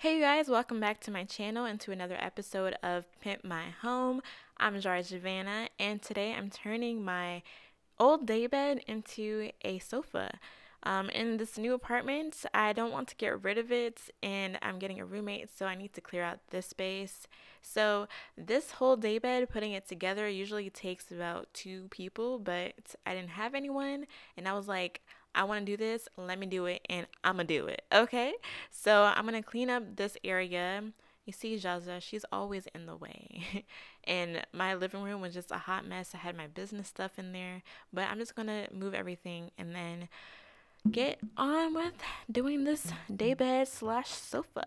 Hey you guys, welcome back to my channel and to another episode of Pimp My Home. I'm Zsari Djavanneh and today I'm turning my old daybed into a sofa. Um, in this new apartment, I don't want to get rid of it and I'm getting a roommate, so I need to clear out this space. So, this whole daybed, putting it together, usually takes about two people, but I didn't have anyone, and I was like, I want to do this, let me do it, and I'm gonna do it. Okay, so I'm gonna clean up this area. You see, Jaza, she's always in the way. and my living room was just a hot mess. I had my business stuff in there, but I'm just gonna move everything and then get on with doing this daybed slash sofa.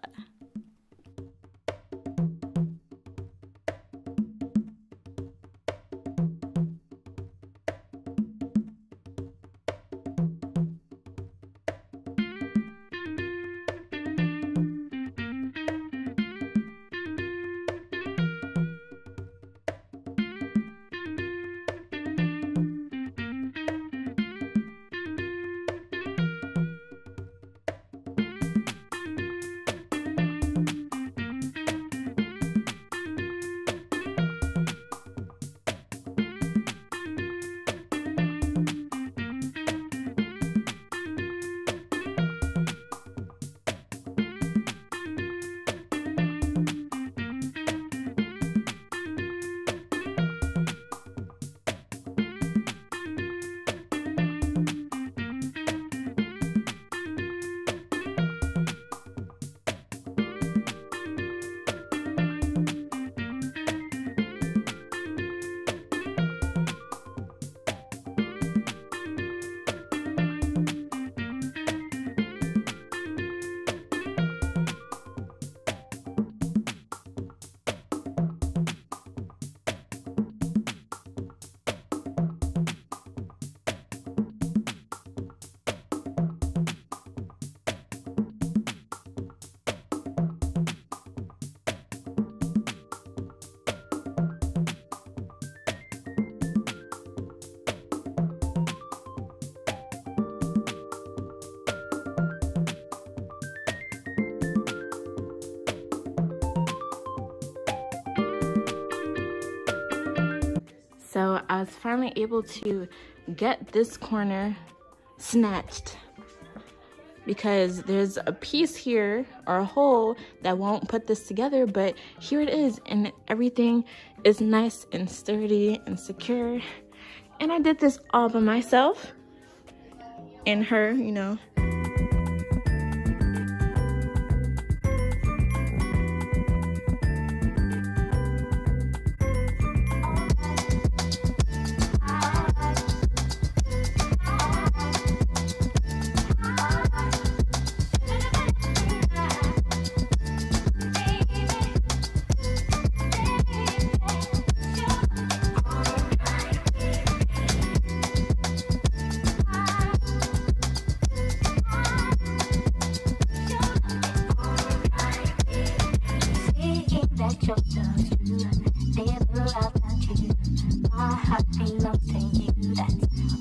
So I was finally able to get this corner snatched because there's a piece here or a hole that won't put this together but here it is and everything is nice and sturdy and secure. And I did this all by myself and her you know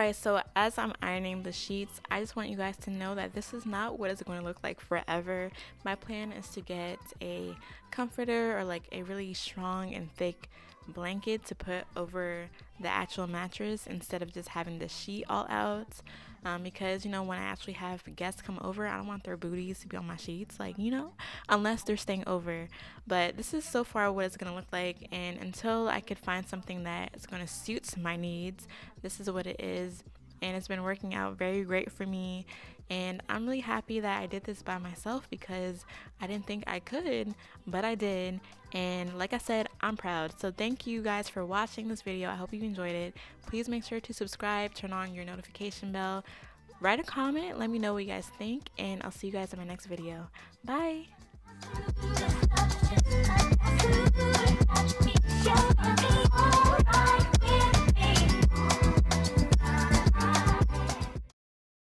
Alright, so as I'm ironing the sheets, I just want you guys to know that this is not what it's going to look like forever. My plan is to get a comforter or like a really strong and thick blanket to put over the actual mattress instead of just having the sheet all out. Um, because you know when I actually have guests come over, I don't want their booties to be on my sheets, like you know, unless they're staying over. But this is so far what it's gonna look like, and until I could find something that is gonna suit my needs, this is what it is, and it's been working out very great for me. And I'm really happy that I did this by myself because I didn't think I could, but I did. And like I said, I'm proud. So thank you guys for watching this video. I hope you enjoyed it. Please make sure to subscribe, turn on your notification bell, write a comment, let me know what you guys think, and I'll see you guys in my next video. Bye!